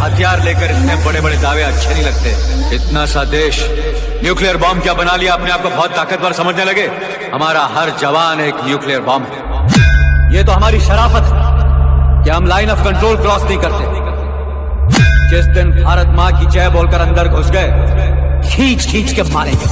हथियार लेकर इतने बड़े बड़े दावे अच्छे नहीं लगते। इतना सा देश न्यूक्लियर बॉम्ब क्या बना लिया? अपने आप को बहुत ताकतवर समझने लगे। हमारा हर जवान एक न्यूक्लियर बॉम्ब है। ये तो हमारी शराफत है कि हम लाइन ऑफ़ कंट्रोल क्रॉस नहीं करते। जिस दिन भारत माँ की जय बोलकर अंदर घुस गए खींच खींच के मारेंगे।